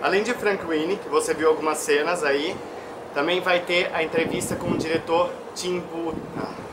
além de Frank Winnie, que você viu algumas cenas aí, também vai ter a entrevista com o diretor Tim Burton.